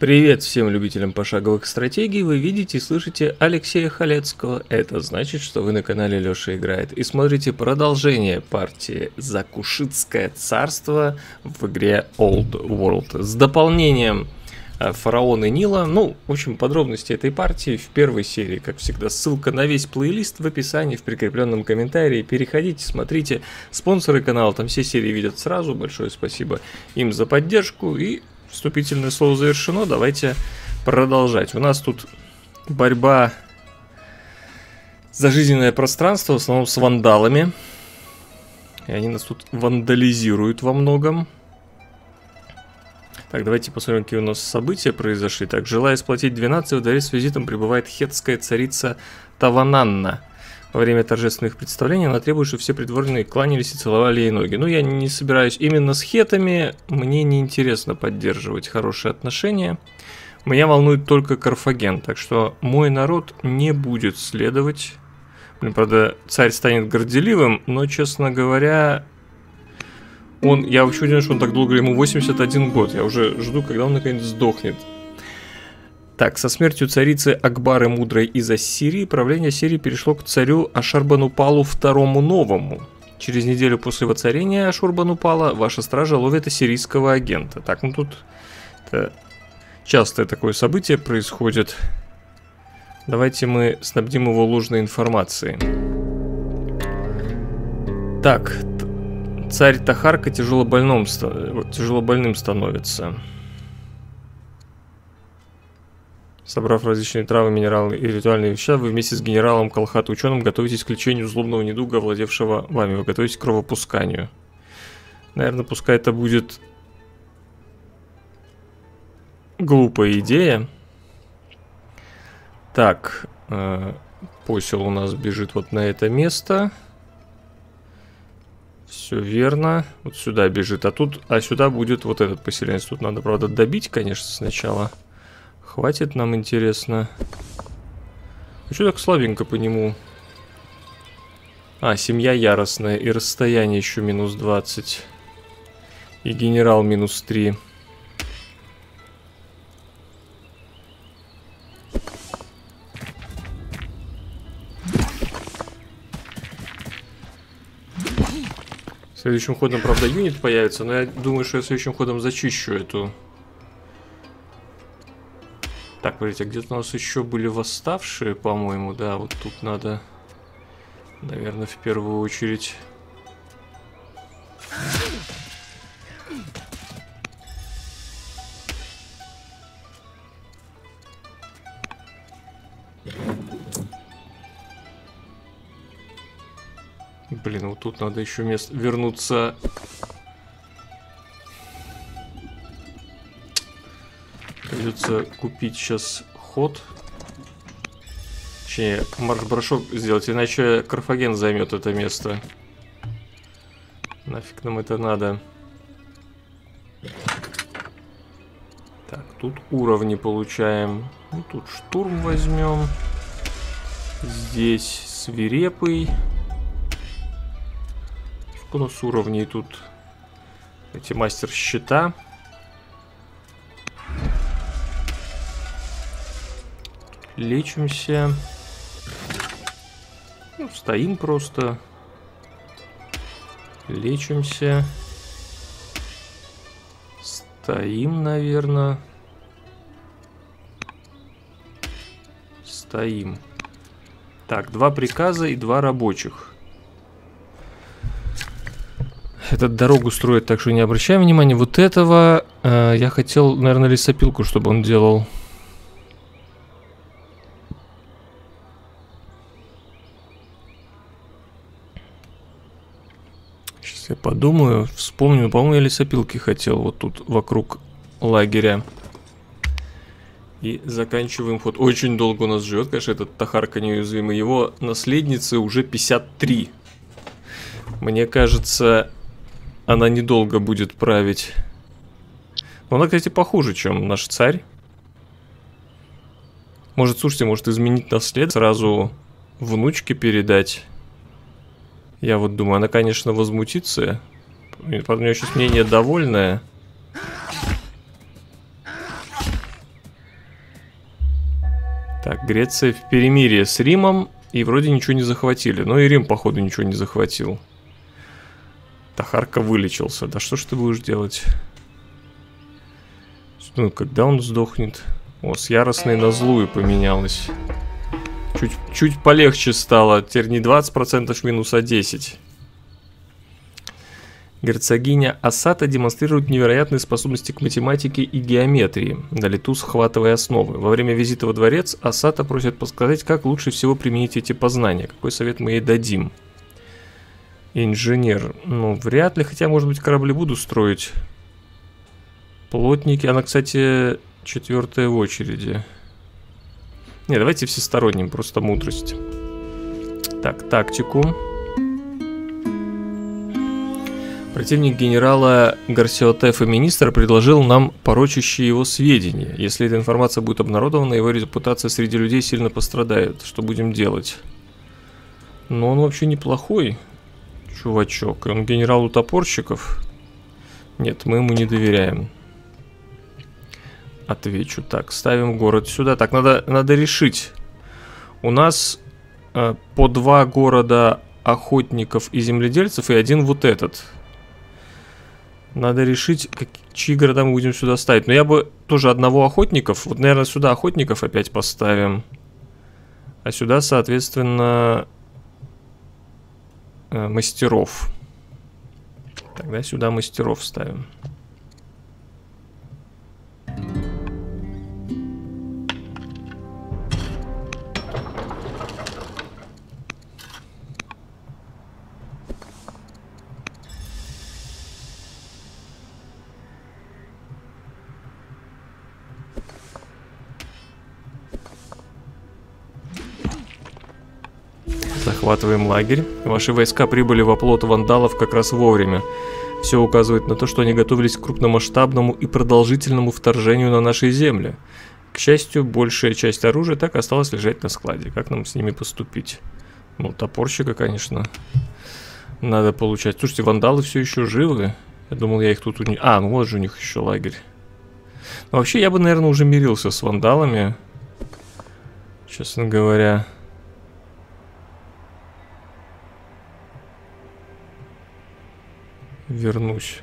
Привет всем любителям пошаговых стратегий, вы видите и слышите Алексея Халецкого. Это значит, что вы на канале Лёша Играет и смотрите продолжение партии Закушицкое царство в игре Old World с дополнением э, Фараоны Нила. Ну, в общем, подробности этой партии в первой серии, как всегда, ссылка на весь плейлист в описании, в прикрепленном комментарии. Переходите, смотрите. Спонсоры канала там все серии видят сразу. Большое спасибо им за поддержку и вступительное слово завершено, давайте продолжать. У нас тут борьба за жизненное пространство, в основном с вандалами. И они нас тут вандализируют во многом. Так, давайте посмотрим, какие у нас события произошли. Так, желая сплотить 12, в с визитом прибывает хетская царица Тавананна. Во время торжественных представлений она требует, чтобы все придворные кланялись и целовали ей ноги. Ну, я не собираюсь именно с хетами, мне не интересно поддерживать хорошие отношения. Меня волнует только Карфаген, так что мой народ не будет следовать. Блин, правда, царь станет горделивым, но, честно говоря, он, я вообще удивлен, что он так долго, ему 81 год. Я уже жду, когда он наконец сдохнет. Так, со смертью царицы Акбары Мудрой из Ассирии правление Сирии перешло к царю Ашарбанупалу II Новому. Через неделю после воцарения Ашурбанупала ваша стража ловит ассирийского агента. Так, ну тут частое такое событие происходит. Давайте мы снабдим его ложной информацией. Так, царь Тахарка тяжелобольным, тяжелобольным становится. Собрав различные травы, минералы и ритуальные вещества, вы вместе с генералом Колхат ученым готовитесь к лечению злобного недуга, овладевшего вами. Вы готовитесь к кровопусканию. Наверное, пускай это будет глупая идея. Так, э, посел у нас бежит вот на это место. Все верно. Вот сюда бежит. А тут, а сюда будет вот этот поселенец. Тут надо, правда, добить, конечно, сначала. Хватит нам, интересно. А что так слабенько по нему? А, семья яростная. И расстояние еще минус 20. И генерал минус 3. Следующим ходом, правда, юнит появится, но я думаю, что я следующим ходом зачищу эту так, смотрите, где-то у нас еще были восставшие, по-моему, да, вот тут надо, наверное, в первую очередь... Блин, вот тут надо еще место вернуться Придется купить сейчас ход. Точнее, марш-бросок сделать, иначе Карфаген займет это место. Нафиг нам это надо. Так, тут уровни получаем. Ну, тут штурм возьмем. Здесь свирепый. Сколько уровней тут? Эти мастер щита. Лечимся. Ну, стоим просто. Лечимся. Стоим, наверное. Стоим. Так, два приказа и два рабочих. Этот дорогу строит, так что не обращаем внимания. Вот этого э, я хотел, наверное, лесопилку, чтобы он делал. Я подумаю, вспомню. По-моему, я лесопилки хотел вот тут вокруг лагеря. И заканчиваем ход. Очень долго у нас живет, конечно, этот Тахарка неуязвимый. Его наследницы уже 53. Мне кажется, она недолго будет править. Но она, кстати, похуже, чем наш царь. Может, слушайте, может изменить наслед, сразу внучке передать. Я вот думаю, она, конечно, возмутится. У нее сейчас мнение довольное. Так, Греция в перемирии с Римом и вроде ничего не захватили. Но и Рим, походу, ничего не захватил. Тахарка вылечился. Да что ж ты будешь делать? Ну, когда он сдохнет? О, с яростной на злую поменялось. Чуть, чуть полегче стало. Теперь не 20% минус, а 10%. Герцогиня Асата демонстрирует невероятные способности к математике и геометрии, на лету схватывая основы. Во время визита во дворец Асата просит подсказать, как лучше всего применить эти познания. Какой совет мы ей дадим? Инженер. Ну, вряд ли, хотя, может быть, корабли буду строить. Плотники. Она, кстати, четвертая в очереди. Не, давайте всесторонним, просто мудрость. Так, тактику. Противник генерала Гарсиотефа министра предложил нам порочащие его сведения. Если эта информация будет обнародована, его репутация среди людей сильно пострадает. Что будем делать? Но он вообще неплохой чувачок. Он генерал у топорщиков? Нет, мы ему не доверяем. Отвечу. Так, ставим город сюда. Так, надо, надо решить. У нас э, по два города охотников и земледельцев и один вот этот. Надо решить, как, чьи города мы будем сюда ставить. Но я бы тоже одного охотников. Вот, наверное, сюда охотников опять поставим. А сюда, соответственно, э, мастеров. Тогда сюда мастеров ставим. Захватываем лагерь. Ваши войска прибыли в оплот вандалов как раз вовремя. Все указывает на то, что они готовились к крупномасштабному и продолжительному вторжению на нашей земле. К счастью, большая часть оружия так осталась лежать на складе. Как нам с ними поступить? Ну, топорщика, конечно, надо получать. Слушайте, вандалы все еще живы. Я думал, я их тут... Уни... А, ну вот же у них еще лагерь. Но вообще, я бы, наверное, уже мирился с вандалами. Честно говоря. Вернусь.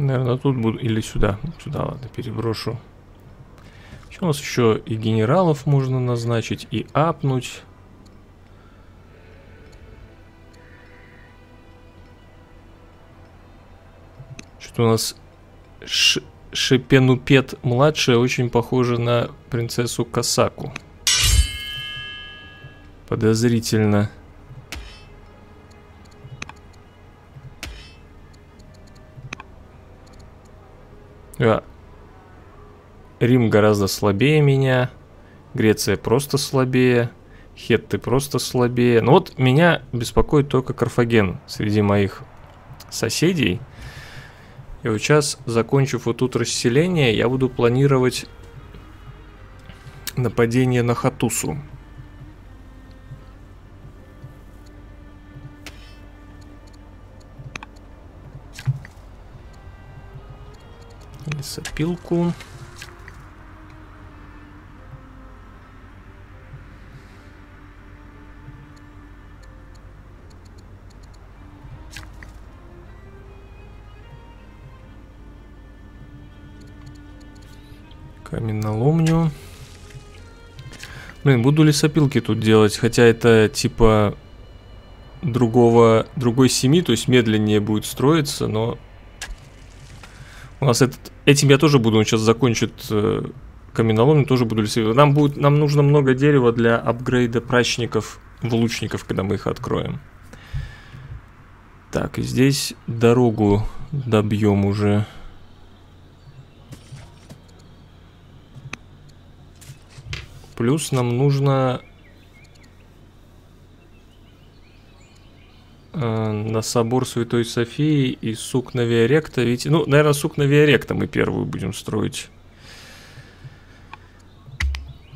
Наверное, тут буду. Или сюда. Сюда, ладно, переброшу. Что у нас еще и генералов можно назначить, и апнуть. Что у нас Ш Шепенупет младшая очень похожа на принцессу Касаку. Подозрительно. А, Рим гораздо слабее меня. Греция просто слабее. Хетты просто слабее. Но вот меня беспокоит только Карфаген среди моих соседей. И вот сейчас, закончив вот тут расселение, я буду планировать нападение на Хатусу. Лесопилку. Каменоломню. Блин, буду лесопилки тут делать, хотя это типа другого, другой семьи, то есть медленнее будет строиться, но у нас этот, этим я тоже буду, он сейчас закончит э, каменоломню, тоже буду лесовик. Нам, будет, нам нужно много дерева для апгрейда прачников в лучников, когда мы их откроем. Так, и здесь дорогу добьем уже. Плюс нам нужно на собор Святой Софии и Сукна Виаректа. Ведь, ну, наверное, Сукна Виаректа мы первую будем строить.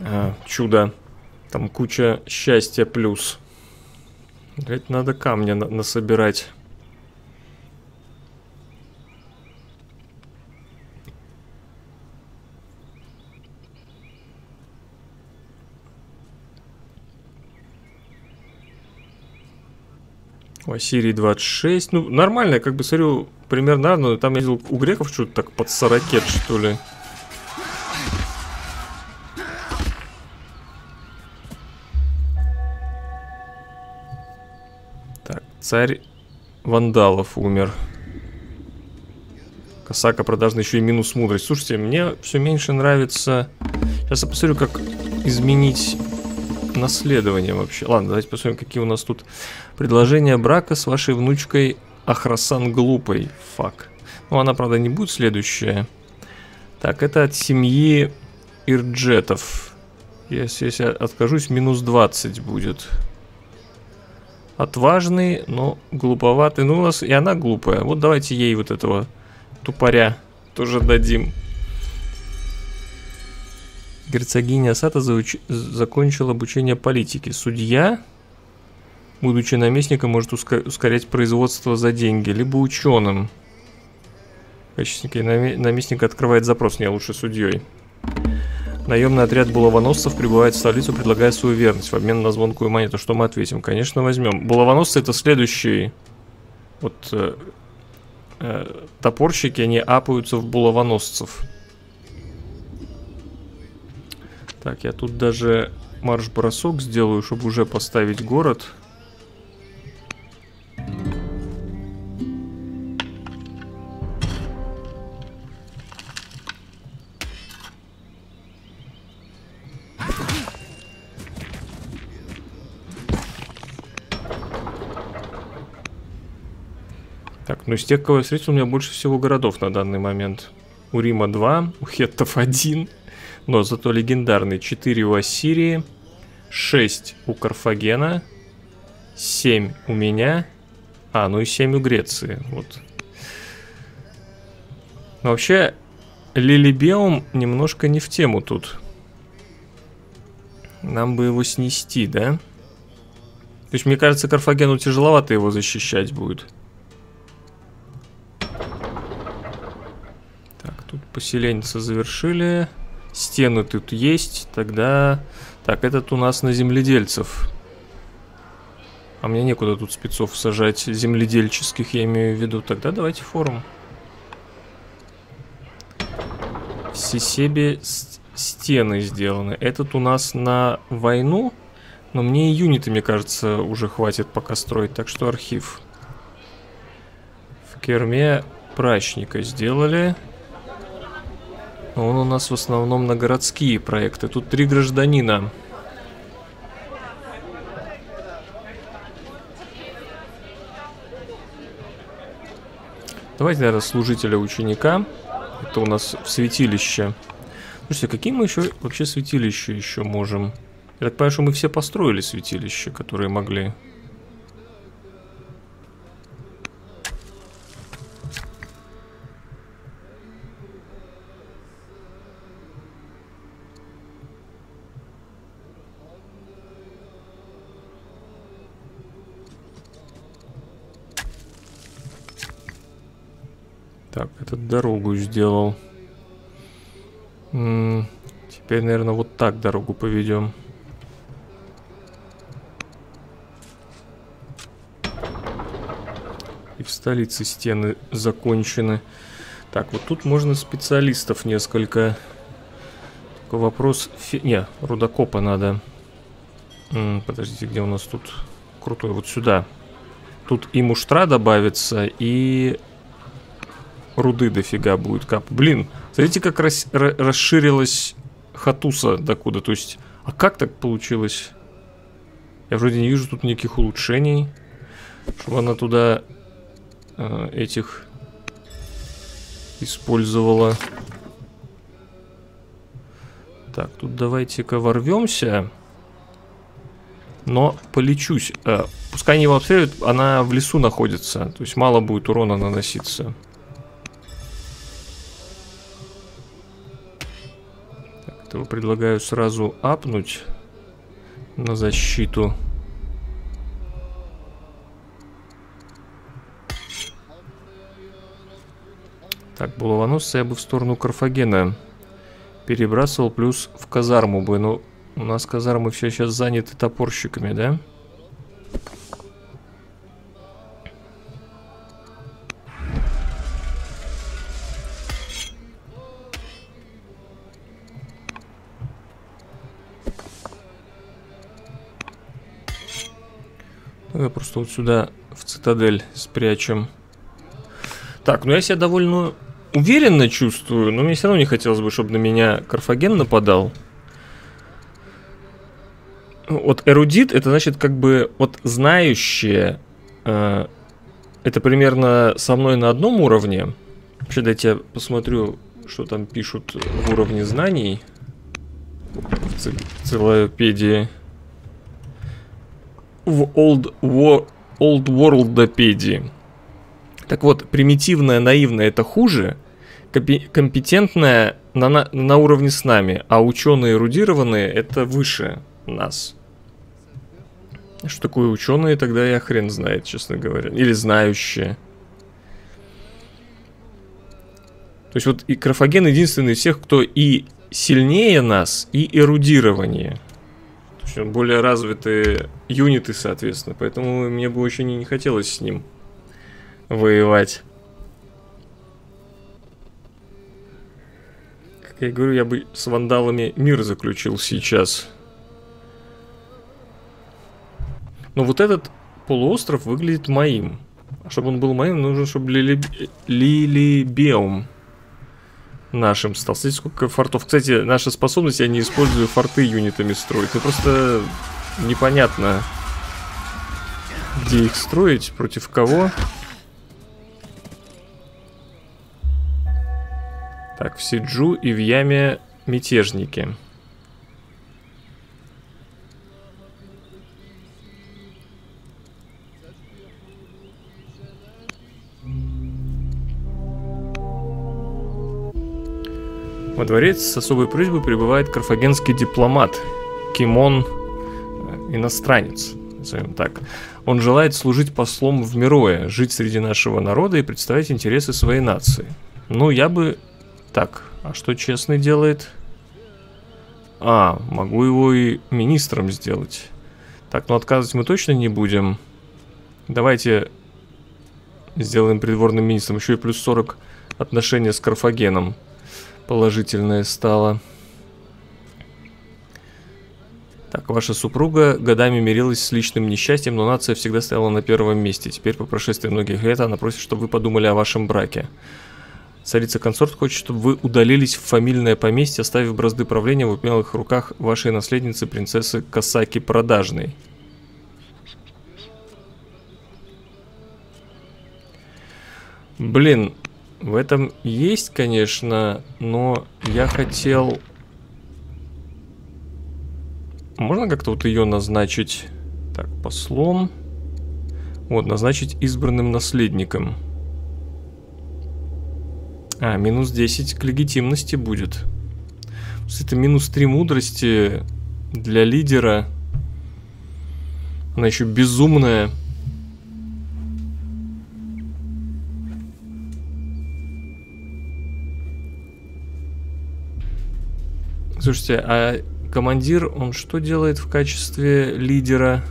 А, чудо. Там куча счастья плюс. Ведь надо камня на насобирать. У Ассирии 26. Ну, нормально, как бы смотрю, примерно, но там я видел у греков что-то так под 40, что ли. Так, царь вандалов умер. Косака продажный еще и минус мудрость. Слушайте, мне все меньше нравится... Сейчас я посмотрю, как изменить наследование вообще. Ладно, давайте посмотрим, какие у нас тут предложения брака с вашей внучкой Ахрасан Глупой. Фак. Ну, она, правда, не будет следующая. Так, это от семьи Ирджетов. Если, если откажусь, минус 20 будет. Отважный, но глуповатый. Ну, у нас и она глупая. Вот давайте ей вот этого тупоря тоже дадим. Герцогиня Асата зауч... закончила обучение политики. Судья, будучи наместником, может ускорять производство за деньги, либо ученым. Качественники наместник открывает запрос, не лучше судьей. Наемный отряд булавоносцев прибывает в столицу, предлагая свою верность в обмен на звонкую монету. Что мы ответим? Конечно, возьмем. Булавоносцы это следующий. Вот э, э, топорщики, они апаются в булавоносцев. Так, я тут даже марш-бросок сделаю, чтобы уже поставить город. Так, ну из тех, кого я встретил, у меня больше всего городов на данный момент. У Рима 2, у Хеттов 1. Но зато легендарный 4 у Ассирии, 6 у Карфагена, 7 у меня, а, ну и 7 у Греции, вот. Но вообще, Лилибеум немножко не в тему тут. Нам бы его снести, да? То есть, мне кажется, Карфагену тяжеловато его защищать будет. Так, тут поселенцы завершили. Стены тут есть, тогда... Так, этот у нас на земледельцев. А мне некуда тут спецов сажать земледельческих, я имею в виду. Тогда давайте форум. Все себе стены сделаны. Этот у нас на войну, но мне и мне кажется, уже хватит пока строить. Так что архив. В керме прачника сделали. Он у нас в основном на городские проекты. Тут три гражданина. Давайте, наверное, служителя ученика. Это у нас в святилище. Слушайте, какие мы еще вообще святилища еще можем? Я так понимаю, что мы все построили святилища, которые могли. Этот дорогу сделал. М -м, теперь, наверное, вот так дорогу поведем. И в столице стены закончены. Так, вот тут можно специалистов несколько. Только вопрос... Фи... Не, рудокопа надо. М подождите, где у нас тут крутой? Вот сюда. Тут и муштра добавится, и руды дофига будет кап. Блин, смотрите, как рас расширилась хатуса докуда. То есть, а как так получилось? Я вроде не вижу тут никаких улучшений. Чтобы она туда э, этих использовала. Так, тут давайте-ка ворвемся. Но полечусь. Э, пускай они его обстреливают, она в лесу находится. То есть мало будет урона наноситься. Этого предлагаю сразу апнуть на защиту. Так, булавоносца я бы в сторону Карфагена перебрасывал, плюс в казарму бы. Но у нас казармы все сейчас заняты топорщиками, да? Давай просто вот сюда в цитадель спрячем. Так, ну я себя довольно уверенно чувствую, но мне все равно не хотелось бы, чтобы на меня Карфаген нападал. Вот эрудит, это значит как бы вот знающие, э, это примерно со мной на одном уровне. Вообще, дайте я посмотрю, что там пишут в уровне знаний. В целопедии. В Old, War, Old Worldопедии. Так вот, примитивное, наивное это хуже, компетентное на, на, на уровне с нами, а ученые эрудированные это выше нас. Что такое ученые, тогда я хрен знает, честно говоря. Или знающие. То есть вот и Крафаген единственный из всех, кто и сильнее нас, и эрудированнее. Более развитые юниты, соответственно. Поэтому мне бы очень не хотелось с ним воевать. Как я говорю, я бы с вандалами мир заключил сейчас. Но вот этот полуостров выглядит моим. Чтобы он был моим, нужно, чтобы Лили... Лилибеум нашим стал. Смотрите, сколько фортов. Кстати, наша способность, я не использую форты юнитами строить. Ну, просто непонятно, где их строить, против кого. Так, в Сиджу и в Яме мятежники. Во дворец с особой просьбой прибывает карфагенский дипломат Кимон э, иностранец, назовем так. Он желает служить послом в Мирое, жить среди нашего народа и представить интересы своей нации. Ну, я бы так, а что честный делает? А, могу его и министром сделать. Так, ну отказывать мы точно не будем. Давайте сделаем придворным министром. Еще и плюс 40 отношения с Карфагеном положительное стало. Так, ваша супруга годами мирилась с личным несчастьем, но нация всегда стояла на первом месте. Теперь, по прошествии многих лет, она просит, чтобы вы подумали о вашем браке. Царица-консорт хочет, чтобы вы удалились в фамильное поместье, оставив бразды правления в умелых руках вашей наследницы, принцессы Касаки Продажной. Блин, в этом есть, конечно, но я хотел... Можно как-то вот ее назначить? Так, послом. Вот, назначить избранным наследником. А, минус 10 к легитимности будет. Это минус 3 мудрости для лидера. Она еще безумная. Слушайте, а командир, он что делает в качестве лидера?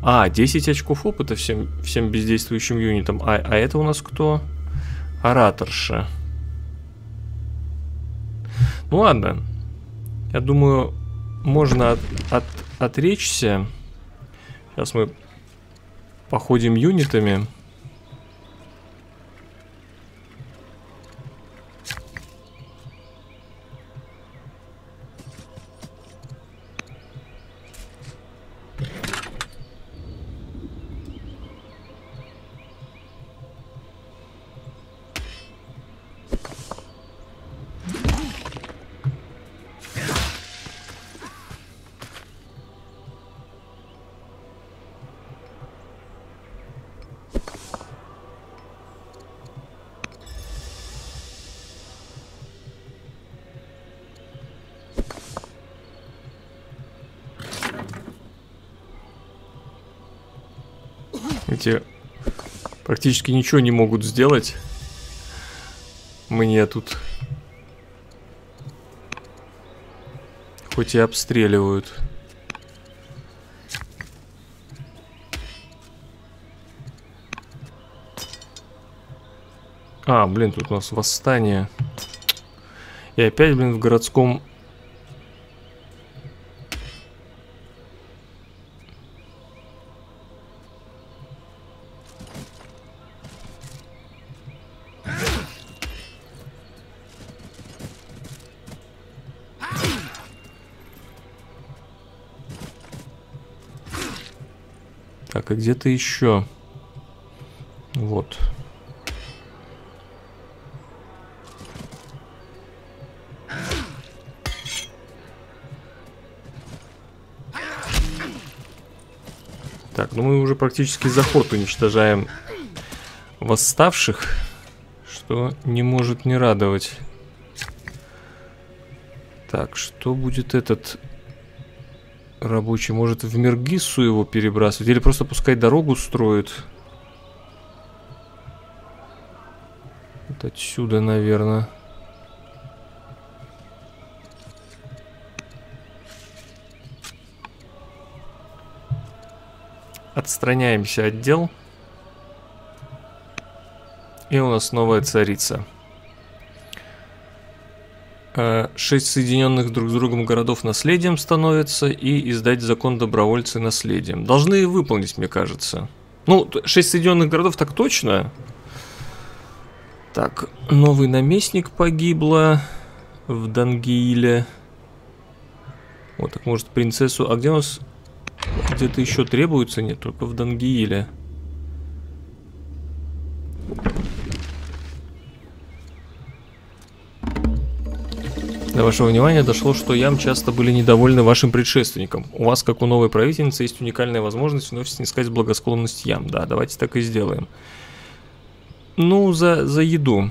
А, 10 очков опыта всем, всем бездействующим юнитам. А, а это у нас кто? Ораторша. Ну ладно. Я думаю, можно от, от, отречься. Сейчас мы походим юнитами. Практически ничего не могут сделать. Мне тут... Хоть и обстреливают. А, блин, тут у нас восстание. И опять, блин, в городском... Так, а где-то еще? Вот. Так, ну мы уже практически заход уничтожаем восставших, что не может не радовать. Так, что будет этот рабочий? Может в Мергиссу его перебрасывать? Или просто пускай дорогу строит? Вот отсюда, наверное. Отстраняемся от дел. И у нас новая царица. Э, шесть соединенных друг с другом городов наследием становятся и издать закон добровольцы наследием. Должны выполнить, мне кажется. Ну, шесть соединенных городов так точно. Так, новый наместник погибло в Дангииле. Вот, так может принцессу... А где у нас где-то еще требуется? Нет, только в Дангииле. До вашего внимания дошло, что ям часто были недовольны вашим предшественником. У вас, как у новой правительницы, есть уникальная возможность вновь снискать благосклонность ям. Да, давайте так и сделаем. Ну, за, за еду.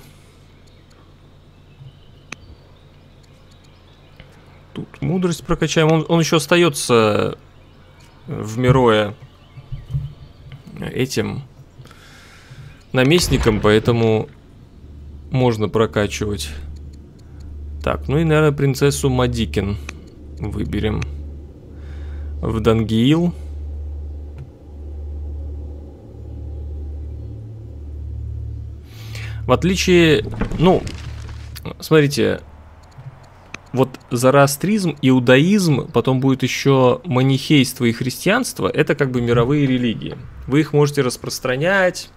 Тут мудрость прокачаем. Он, он еще остается в Мироя этим наместником, поэтому можно прокачивать. Так, ну и, наверное, принцессу Мадикин выберем. В Дангиил. В отличие, ну, смотрите, вот зороастризм, иудаизм, потом будет еще манихейство и христианство, это как бы мировые религии. Вы их можете распространять,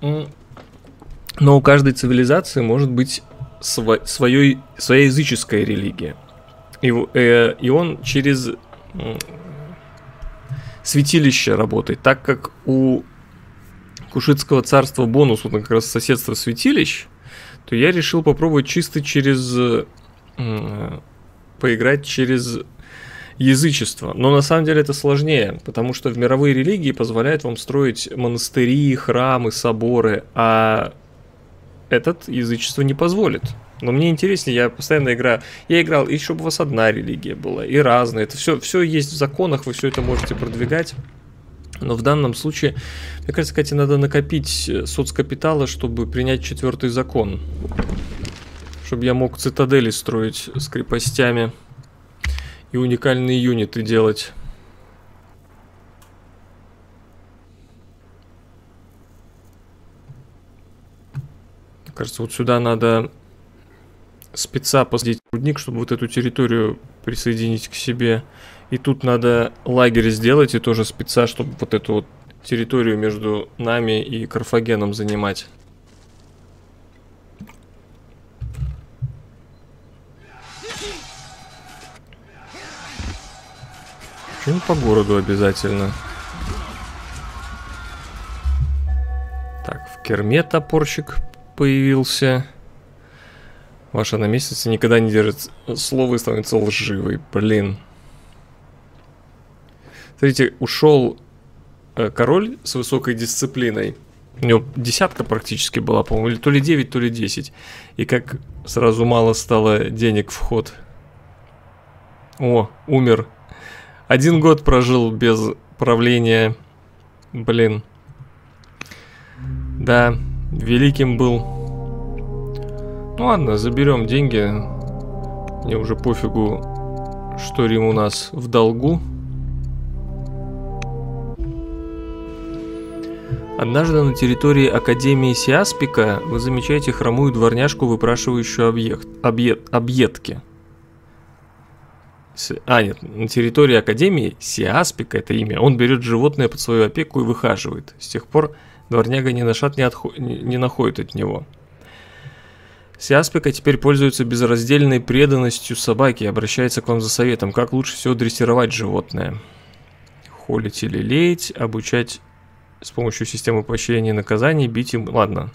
но у каждой цивилизации может быть сво своей, своя языческая религия. И, э, и он через святилище работает, так как у Кушитского царства бонус, вот как раз соседство святилищ, то я решил попробовать чисто через... Э, поиграть через язычество. Но на самом деле это сложнее, потому что в мировые религии позволяют вам строить монастыри, храмы, соборы, а этот язычество не позволит. Но мне интереснее, я постоянно играю. Я играл, и чтобы у вас одна религия была, и разная. Это все, все есть в законах, вы все это можете продвигать. Но в данном случае, мне кажется, Катя, надо накопить э, соцкапитала, чтобы принять четвертый закон. Чтобы я мог цитадели строить с крепостями и уникальные юниты делать. Кажется, вот сюда надо спеца посадить рудник, чтобы вот эту территорию присоединить к себе. И тут надо лагерь сделать и тоже спеца, чтобы вот эту вот территорию между нами и Карфагеном занимать. Почему по городу обязательно? Так, в Керме топорщик появился. Ваша наместница никогда не держит слово и становится лживой. Блин. Смотрите, ушел э, король с высокой дисциплиной. У него десятка практически была, по-моему, или то ли 9, то ли 10. И как сразу мало стало денег в ход. О, умер. Один год прожил без правления Блин. Да, великим был. Ну ладно, заберем деньги. Мне уже пофигу, что Рим у нас в долгу. Однажды на территории Академии Сиаспика вы замечаете хромую дворняжку, выпрашивающую объект, объект, объедки. А, нет, на территории Академии Сиаспика это имя. Он берет животное под свою опеку и выхаживает. С тех пор дворняга ни на шаг не, отхо... не находит от него. Сиаспика теперь пользуется безраздельной преданностью собаки и обращается к вам за советом, как лучше всего дрессировать животное. Холить или леять, обучать с помощью системы поощрений и наказаний, бить им... Ладно,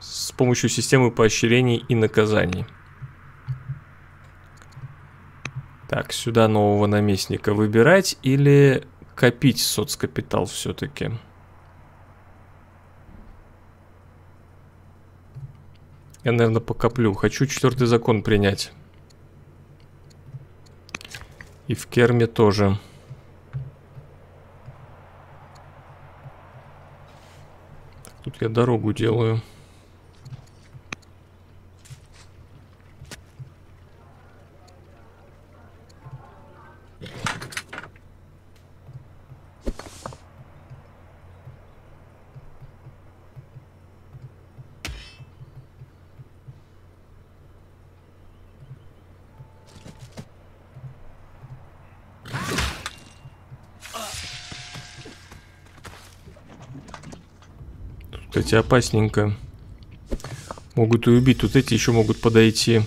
с помощью системы поощрений и наказаний. Так, сюда нового наместника выбирать или копить соцкапитал все-таки? Я, наверное, покоплю. Хочу четвертый закон принять. И в Керме тоже. Тут я дорогу делаю. Кстати, опасненько. Могут и убить. Тут эти еще могут подойти.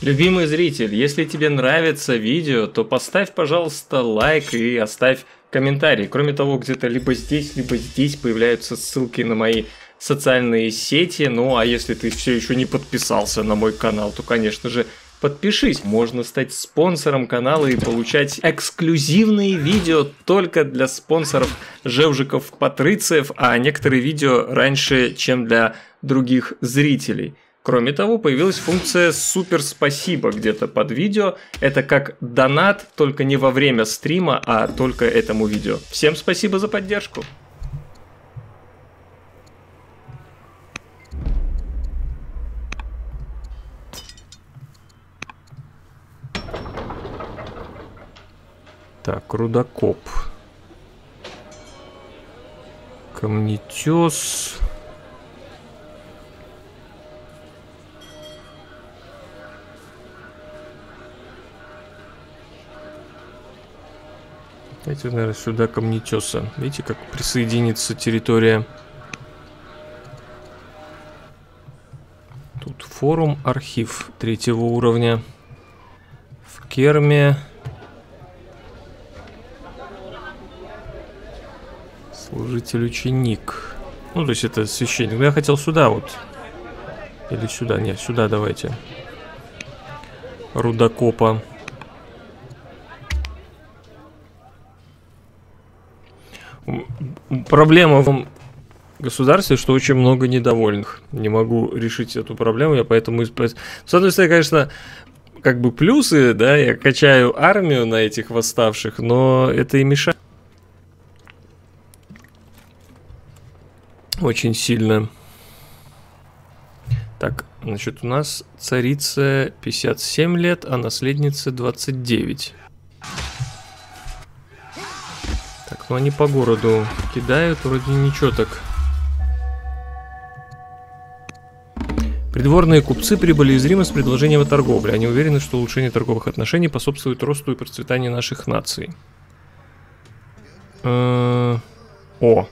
Любимый зритель, если тебе нравится видео, то поставь, пожалуйста, лайк и оставь комментарий. Кроме того, где-то либо здесь, либо здесь появляются ссылки на мои социальные сети. Ну а если ты все еще не подписался на мой канал, то, конечно же, подпишись. Можно стать спонсором канала и получать эксклюзивные видео только для спонсоров Жевжиков Патрициев, а некоторые видео раньше, чем для других зрителей. Кроме того, появилась функция «Супер спасибо» где-то под видео. Это как донат, только не во время стрима, а только этому видео. Всем спасибо за поддержку. Так, рудокоп. Камнетес. Давайте, наверное, сюда камнетеса. Видите, как присоединится территория. Тут форум, архив третьего уровня. В Керме Служитель-ученик. Ну, то есть это священник. Я хотел сюда вот. Или сюда. Нет, сюда давайте. Рудокопа. Проблема в государстве, что очень много недовольных. Не могу решить эту проблему, я поэтому... С одной стороны, конечно, как бы плюсы, да, я качаю армию на этих восставших, но это и мешает. Очень сильно. Так, значит, у нас царица 57 лет, а наследница 29. Так, ну они по городу кидают, вроде ничего так. Придворные купцы прибыли из Рима с предложением о торговле. Они уверены, что улучшение торговых отношений способствует росту и процветанию наших наций. Э -э О,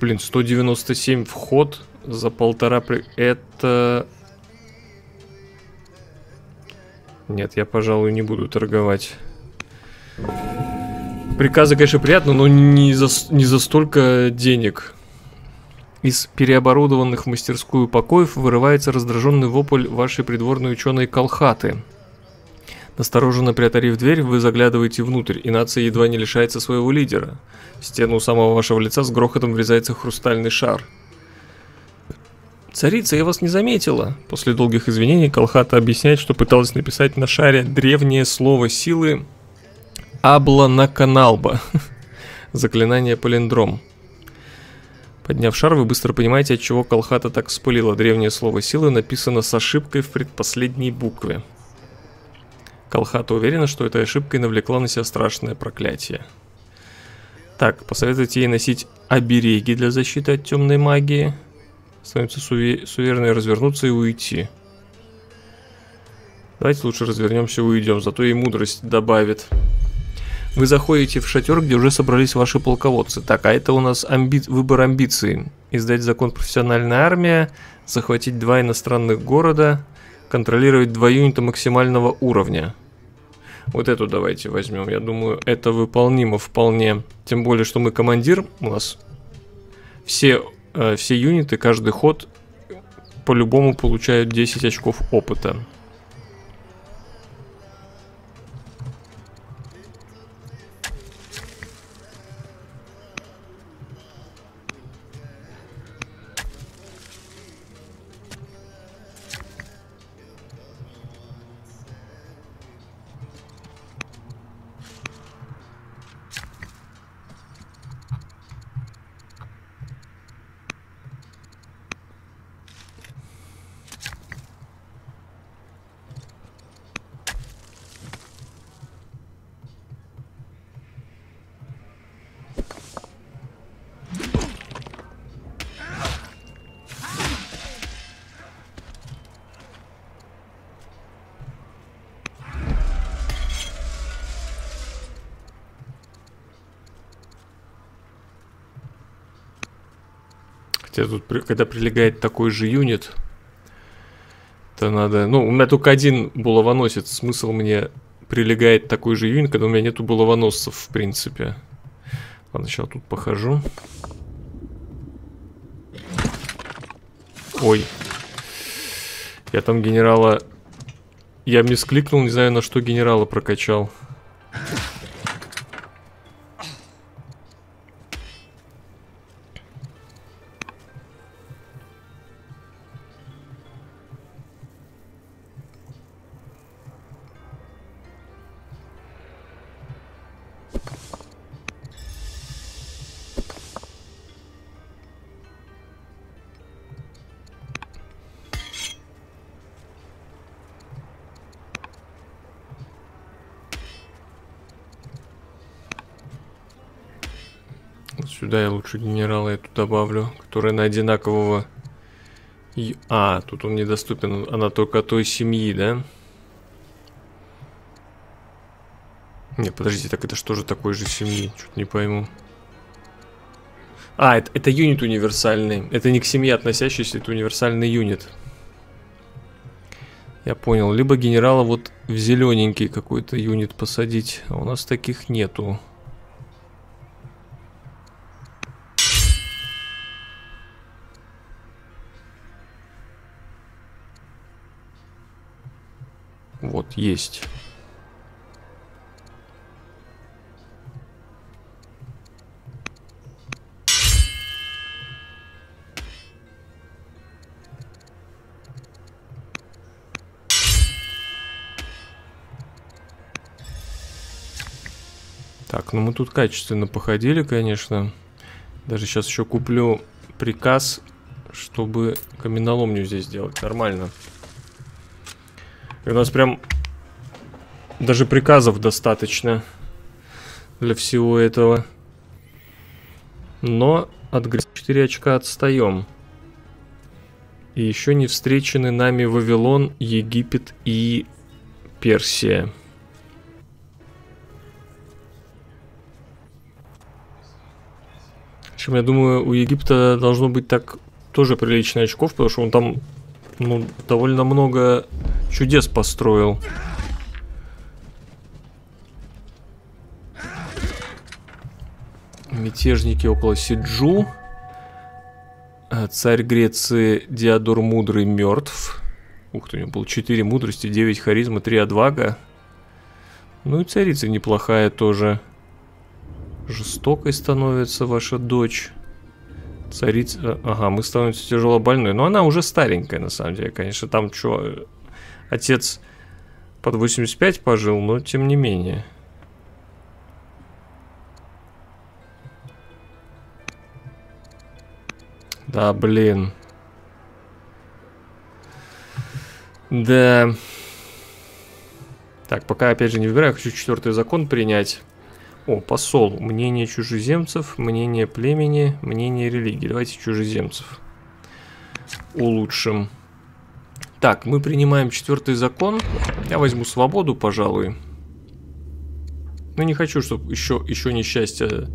Блин, 197 вход за полтора... При... Это... Нет, я, пожалуй, не буду торговать. Приказы, конечно, приятно, но не за, не за столько денег. Из переоборудованных в мастерскую покоев вырывается раздраженный вопль вашей придворной ученой Колхаты. Настороженно приотарив дверь, вы заглядываете внутрь, и нация едва не лишается своего лидера. В стену самого вашего лица с грохотом врезается хрустальный шар. Царица, я вас не заметила. После долгих извинений Колхата объясняет, что пыталась написать на шаре древнее слово силы Абла на каналба. Заклинание полиндром. Подняв шар, вы быстро понимаете, от чего Колхата так вспылила. Древнее слово силы написано с ошибкой в предпоследней букве. Колхата уверена, что этой ошибкой навлекла на себя страшное проклятие. Так, посоветуйте ей носить обереги для защиты от темной магии. Становится суверенной развернуться и уйти. Давайте лучше развернемся и уйдем, зато и мудрость добавит. Вы заходите в шатер, где уже собрались ваши полководцы. Так, а это у нас амби... выбор амбиций. Издать закон профессиональная армия, захватить два иностранных города, контролировать два юнита максимального уровня. Вот эту давайте возьмем. Я думаю, это выполнимо вполне. Тем более, что мы командир. У нас все Э, все юниты каждый ход по-любому получают 10 очков опыта. Хотя тут, когда прилегает такой же юнит, то надо... Ну, у меня только один булавоносец. Смысл мне прилегает такой же юнит, когда у меня нету булавоносцев, в принципе. Ладно, сейчас тут похожу. Ой. Я там генерала... Я мискликнул, не знаю, на что генерала прокачал. Лучше генерала эту добавлю, которая на одинакового... А, тут он недоступен, она только той семьи, да? Нет, подождите, так это что же такой же семьи? Чуть не пойму. А, это, это юнит универсальный. Это не к семье относящийся, это универсальный юнит. Я понял. Либо генерала вот в зелененький какой-то юнит посадить. А у нас таких нету. Есть. Так, ну мы тут качественно походили, конечно. Даже сейчас еще куплю приказ, чтобы каменоломню здесь сделать. Нормально. И у нас прям даже приказов достаточно для всего этого. Но от 4 очка отстаем. И еще не встречены нами Вавилон, Египет и Персия. Причем, я думаю, у Египта должно быть так тоже прилично очков, потому что он там ну, довольно много чудес построил. Мятежники около Сиджу. Э, царь Греции Диадор Мудрый мертв. Ух ты, у него было 4 мудрости, 9 харизма, 3 отвага. Ну и царица неплохая тоже. Жестокой становится ваша дочь. Царица... Ага, мы становимся тяжело больной. Но она уже старенькая, на самом деле, конечно. Там что, отец под 85 пожил, но тем не менее. Да, блин. Да. Так, пока опять же не выбираю, хочу четвертый закон принять. О, посол. Мнение чужеземцев, мнение племени, мнение религии. Давайте чужеземцев улучшим. Так, мы принимаем четвертый закон. Я возьму свободу, пожалуй. Ну, не хочу, чтобы еще, еще несчастье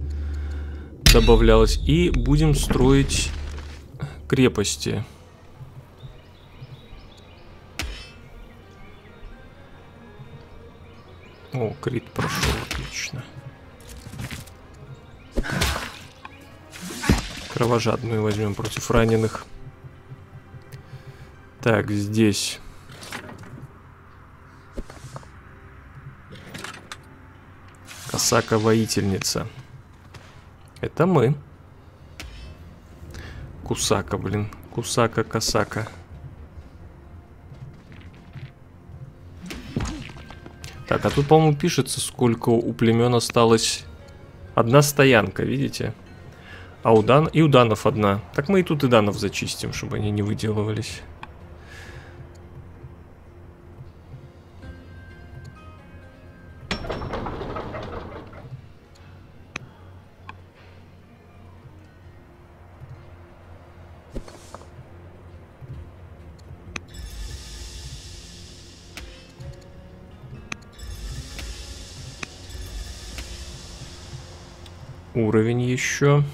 добавлялось. И будем строить крепости. О, крит прошел, отлично. Кровожадную возьмем против раненых. Так, здесь. Косака-воительница. Это мы. Кусака, блин. Кусака-косака. Так, а тут, по-моему, пишется, сколько у племен осталось. Одна стоянка, видите? А у Дан... и у Данов одна. Так мы и тут и Данов зачистим, чтобы они не выделывались. Уровень еще.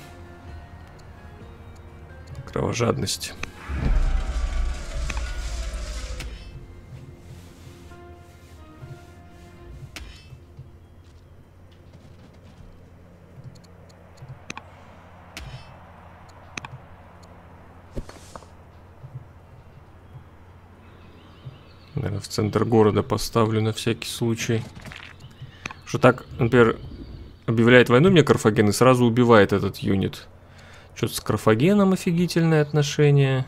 Кровожадность. Наверное, в центр города поставлю на всякий случай. Что так, например, объявляет войну мне Карфаген и сразу убивает этот юнит. Что-то с Карфагеном офигительное отношение.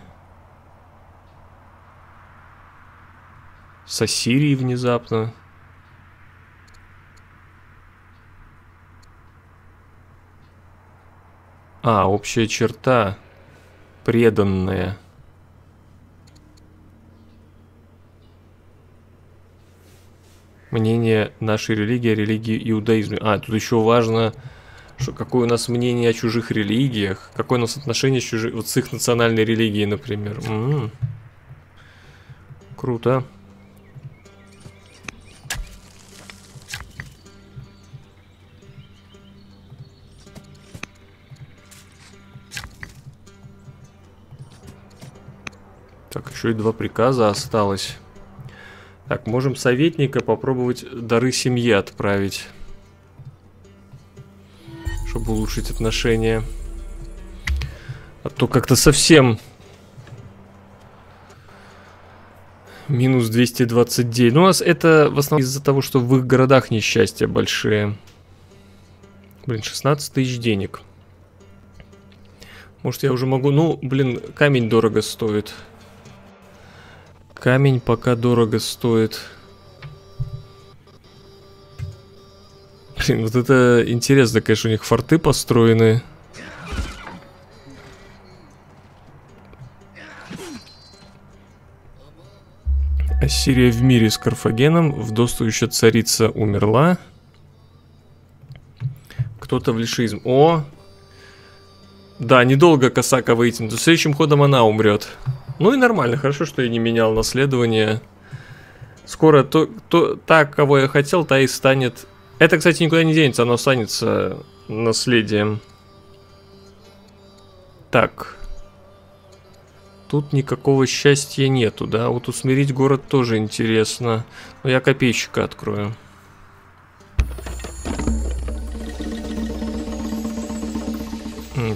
С Ассирией внезапно. А, общая черта. Преданная. Мнение нашей религии о религии иудаизма. А, тут еще важно, что какое у нас мнение о чужих религиях, какое у нас отношение с, чужи... вот с их национальной религией, например. М -м -м. Круто. Так, еще и два приказа осталось. Так, можем советника попробовать дары семье отправить. Чтобы улучшить отношения. А то как-то совсем... Минус 229. Ну, у нас это в основном из-за того, что в их городах несчастья большие. Блин, 16 тысяч денег. Может, я уже могу... Ну, блин, камень дорого стоит. Камень пока дорого стоит. Блин, вот это интересно, конечно, у них форты построены. Ассирия в мире с Карфагеном. Вдовствующая царица умерла. Кто-то в лишизм. О! Да, недолго Косака выйти, но следующим ходом она умрет. Ну и нормально, хорошо, что я не менял наследование. Скоро то, то, та, кого я хотел, та и станет... Это, кстати, никуда не денется, оно останется наследием. Так. Тут никакого счастья нету, да? Вот усмирить город тоже интересно. Но я копейщика открою.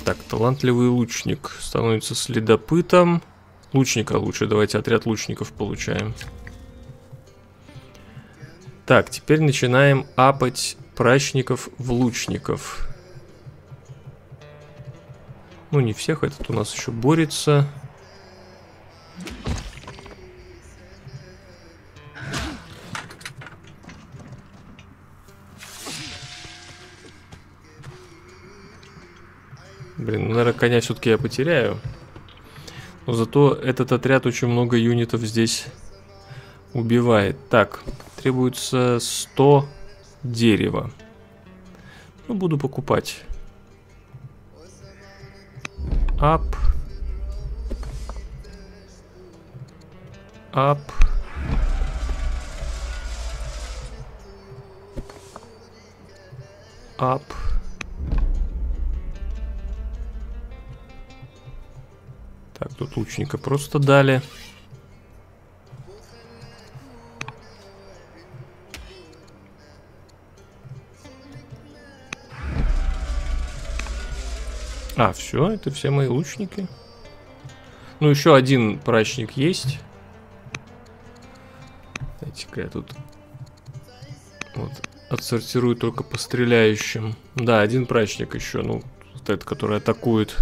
Так, талантливый лучник становится следопытом. Лучника лучше. Давайте отряд лучников получаем. Так, теперь начинаем апать прачников в лучников. Ну, не всех, этот у нас еще борется. Блин, ну, наверное, коня все-таки я потеряю. Но зато этот отряд очень много юнитов здесь убивает. Так, требуется 100 дерева. Ну, буду покупать. Ап. Ап. Ап. Тут лучника просто дали. А, все, это все мои лучники. Ну, еще один прачник есть. Дайте-ка я тут вот, отсортирую только по стреляющим. Да, один прачник еще, ну, вот этот, который атакует.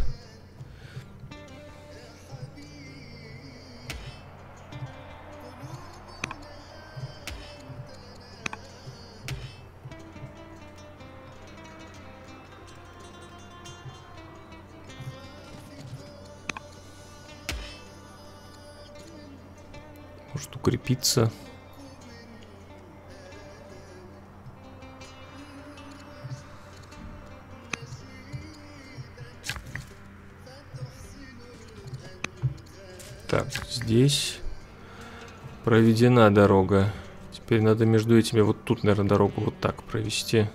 Укрепиться. Так, здесь проведена дорога. Теперь надо между этими вот тут, наверное, дорогу вот так провести.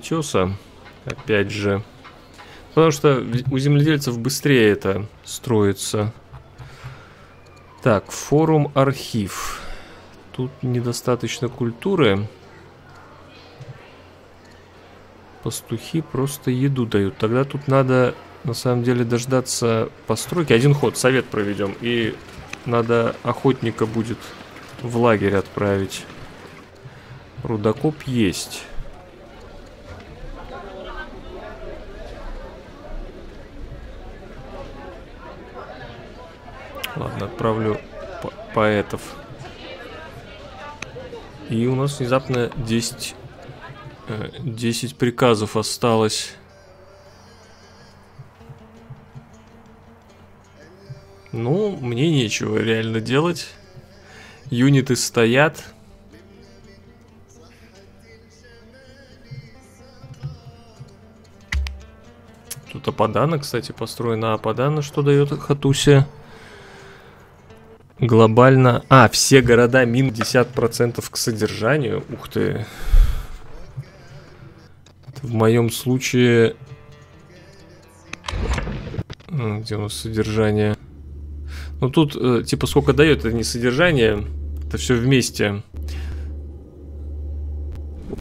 Камнетеса, опять же. Потому что у земледельцев быстрее это строится. Так, форум архив. Тут недостаточно культуры. Пастухи просто еду дают. Тогда тут надо на самом деле дождаться постройки. Один ход, совет проведем. И надо охотника будет в лагерь отправить. Рудокоп есть. Ладно, отправлю по поэтов. И у нас внезапно 10, 10 э, приказов осталось. Ну, мне нечего реально делать. Юниты стоят. Тут Ападана, кстати, построена Ападана, что дает Хатусе. Глобально... А, все города минус 50% к содержанию. Ух ты. В моем случае... Где у нас содержание? Ну тут, э, типа, сколько дает, это не содержание. Это все вместе.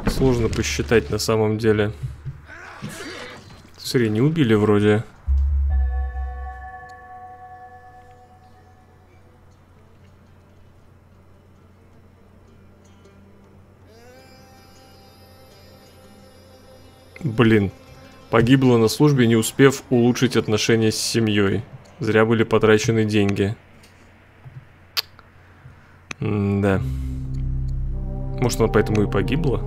Сложно посчитать на самом деле. Смотри, не убили вроде. Блин. Погибла на службе, не успев улучшить отношения с семьей. Зря были потрачены деньги. М да. Может, она поэтому и погибла?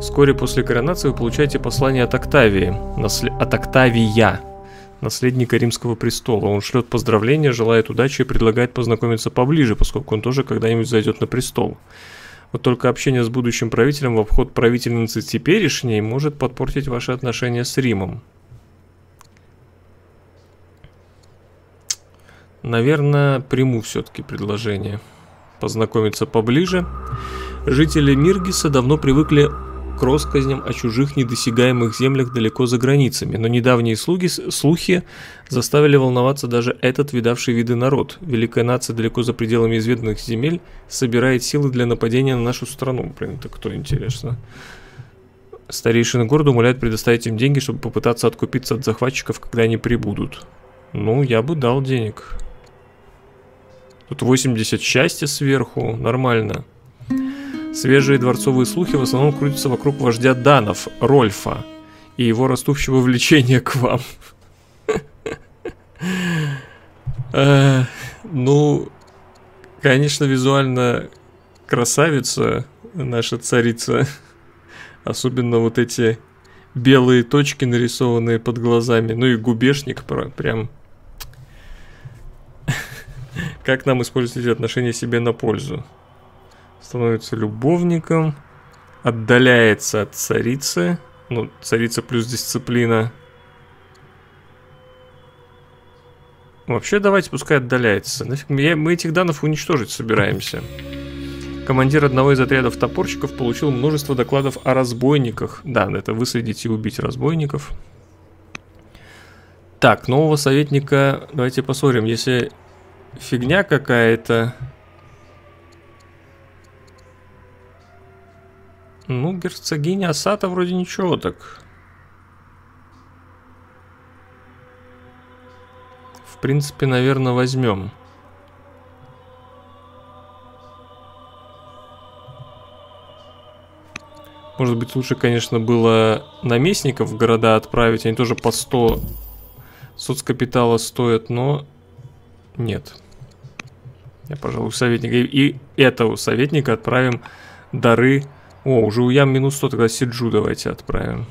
Вскоре после коронации вы получаете послание от Октавии. Насле... От Октавия. Наследника римского престола. Он шлет поздравления, желает удачи и предлагает познакомиться поближе, поскольку он тоже когда-нибудь зайдет на престол. Вот только общение с будущим правителем в обход правительницы теперешней может подпортить ваши отношения с Римом. Наверное, приму все-таки предложение. Познакомиться поближе. Жители Миргиса давно привыкли к россказням о чужих недосягаемых землях далеко за границами, но недавние слуги, слухи заставили волноваться даже этот видавший виды народ. Великая нация далеко за пределами изведанных земель собирает силы для нападения на нашу страну. Блин, это кто интересно? Старейшины города умоляют предоставить им деньги, чтобы попытаться откупиться от захватчиков, когда они прибудут. Ну, я бы дал денег. Тут 80 счастья сверху, нормально. Свежие дворцовые слухи в основном крутятся вокруг вождя Данов, Рольфа, и его растущего влечения к вам. Э, ну, конечно, визуально красавица наша царица. Особенно вот эти белые точки, нарисованные под глазами. Ну и губешник прям... Как нам использовать эти отношения себе на пользу? Становится любовником, отдаляется от царицы, ну, царица плюс дисциплина. Вообще, давайте, пускай отдаляется. Нафиг, мы этих данов уничтожить собираемся. Командир одного из отрядов топорщиков получил множество докладов о разбойниках. Да, это выследить и убить разбойников. Так, нового советника давайте посмотрим. Если фигня какая-то, Ну, герцогиня Асата вроде ничего так. В принципе, наверное, возьмем. Может быть, лучше, конечно, было наместников в города отправить. Они тоже по 100 соцкапитала стоят, но нет. Я, пожалуй, советника. И этого советника отправим дары о, уже у ям минус 100, тогда Сиджу давайте отправим.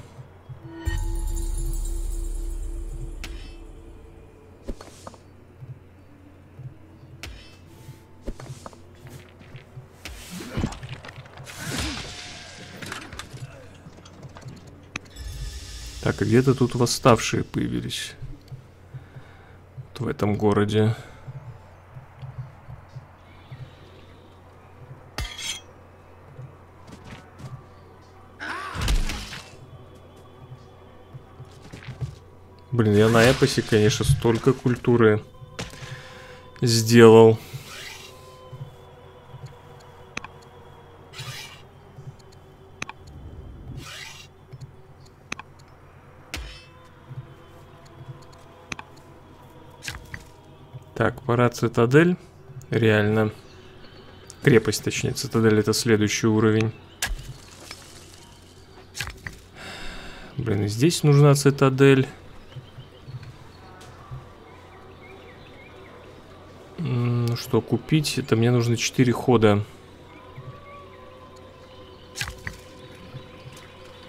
Так, где-то тут восставшие появились. Вот в этом городе. Блин, я на эпосе, конечно, столько культуры сделал. Так, пора цитадель. Реально. Крепость, точнее, цитадель это следующий уровень. Блин, здесь нужна цитадель. Что купить, это мне нужно 4 хода.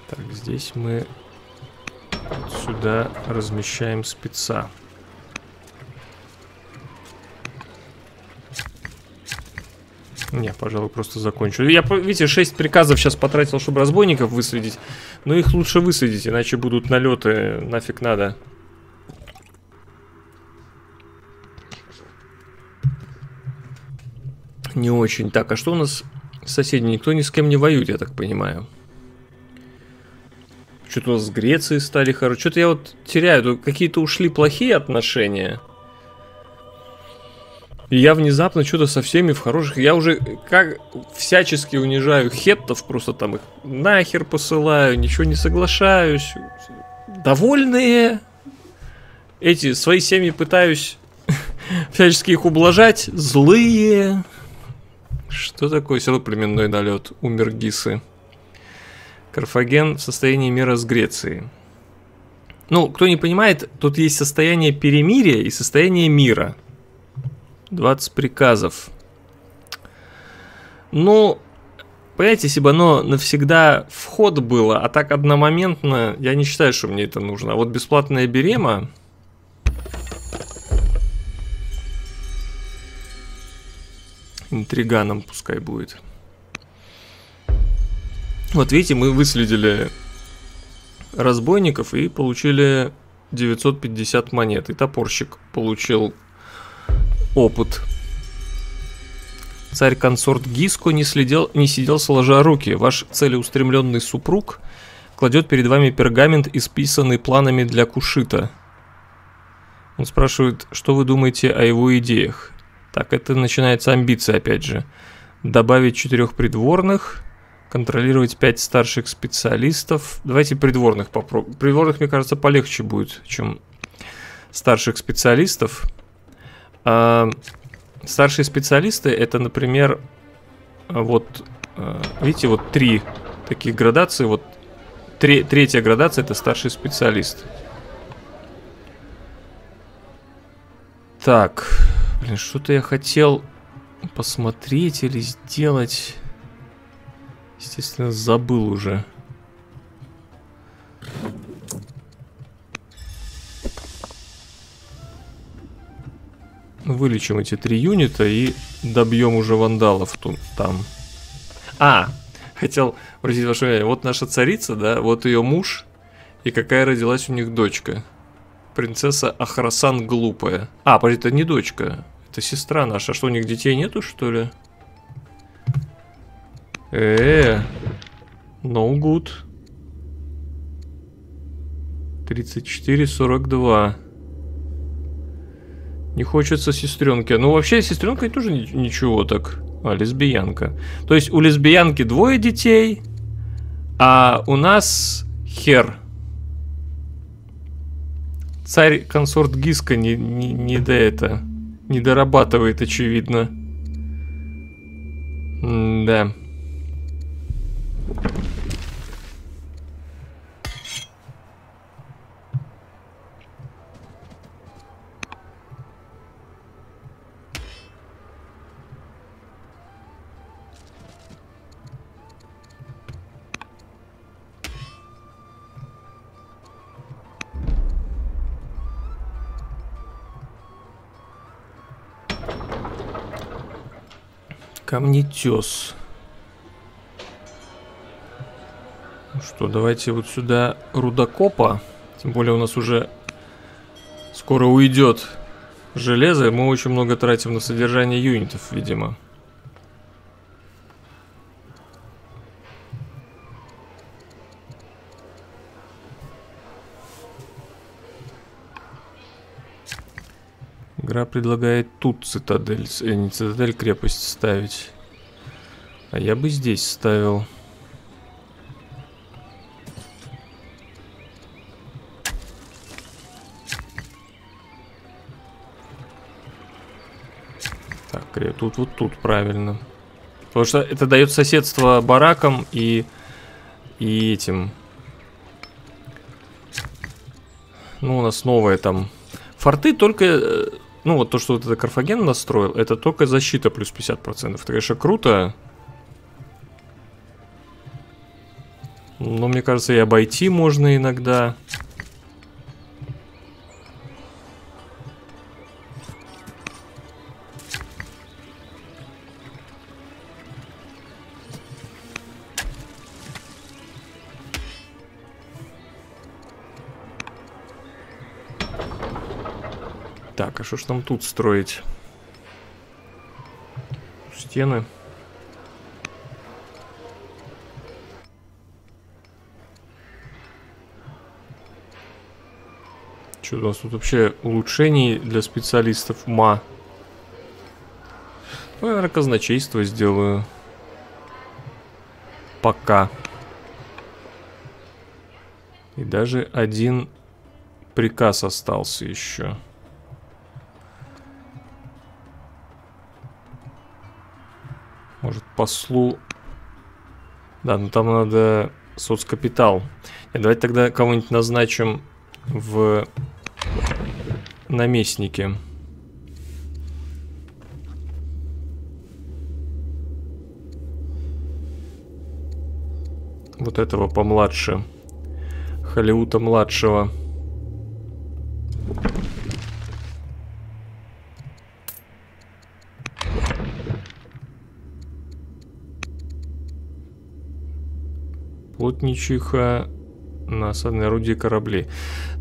Так, здесь мы сюда размещаем спеца. Не, пожалуй, просто закончу. Я, видите, 6 приказов сейчас потратил, чтобы разбойников выследить. Но их лучше выследить, иначе будут налеты. Нафиг надо. Не очень. Так, а что у нас соседи? Никто ни с кем не воюет, я так понимаю. Что-то у нас с Грецией стали хорошо. Что-то я вот теряю. Какие-то ушли плохие отношения. И я внезапно что-то со всеми в хороших... Я уже как всячески унижаю хеттов, просто там их нахер посылаю, ничего не соглашаюсь. Довольные. Эти свои семьи пытаюсь всячески их ублажать. Злые. Что такое село племенной налет? Умер Гисы. Карфаген в состоянии мира с Грецией. Ну, кто не понимает, тут есть состояние перемирия и состояние мира. 20 приказов. Ну, понимаете, если бы оно навсегда вход было, а так одномоментно, я не считаю, что мне это нужно. А вот бесплатная берема, Интриганом пускай будет. Вот видите, мы выследили разбойников и получили 950 монет. И топорщик получил опыт. Царь-консорт Гиско не, следил, не сидел сложа руки. Ваш целеустремленный супруг кладет перед вами пергамент, исписанный планами для Кушита. Он спрашивает, что вы думаете о его идеях. Так, это начинается амбиция, опять же. Добавить четырех придворных, контролировать пять старших специалистов. Давайте придворных попробуем. Придворных, мне кажется, полегче будет, чем старших специалистов. А, старшие специалисты это, например, вот, а, видите, вот три таких градации. Вот тре третья градация это старший специалист. Так, блин, что-то я хотел посмотреть или сделать. Естественно, забыл уже. Вылечим эти три юнита и добьем уже вандалов тут, там. А, хотел обратить ваше внимание, вот наша царица, да, вот ее муж, и какая родилась у них дочка. Принцесса Ахрасан глупая. А, подожди, это не дочка, это сестра наша. А что, у них детей нету, что ли? Э, -э no good. 34-42. Не хочется сестренки. Ну, вообще, сестренка тоже ничего так. А, лесбиянка. То есть у лесбиянки двое детей, а у нас хер. Царь-консорт Гиска не, не, не до это. Не дорабатывает, очевидно. М да. Камнетес. Ну что, давайте вот сюда рудокопа. Тем более у нас уже скоро уйдет железо. Мы очень много тратим на содержание юнитов, видимо. Игра предлагает тут цитадель, э, не цитадель, крепость ставить. А я бы здесь ставил. Так, тут вот тут правильно. Потому что это дает соседство баракам и, и этим. Ну, у нас новое там. Форты только э, ну, вот то, что вот это Карфаген настроил, это только защита плюс 50%. Это, конечно, круто. Но мне кажется, и обойти можно иногда. Что ж нам тут строить? Стены. Что у нас тут вообще улучшений для специалистов ма? Ну, я, казначейство сделаю. Пока. И даже один приказ остался еще. Может, послу... Да, ну там надо соцкапитал. Нет, давайте тогда кого-нибудь назначим в наместнике. Вот этого помладше. Холливута младшего. Плотничиха, насадное орудие кораблей.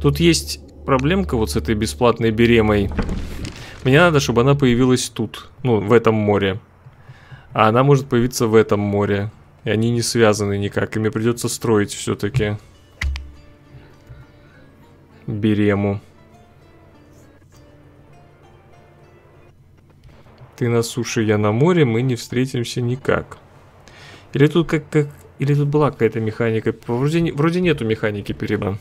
Тут есть проблемка вот с этой бесплатной беремой. Мне надо, чтобы она появилась тут, ну, в этом море. А она может появиться в этом море. И они не связаны никак. И мне придется строить все-таки. Берему. Ты на суше, я на море, мы не встретимся никак. Или тут как, как или тут была какая-то механика? Вроде, вроде нету механики переба.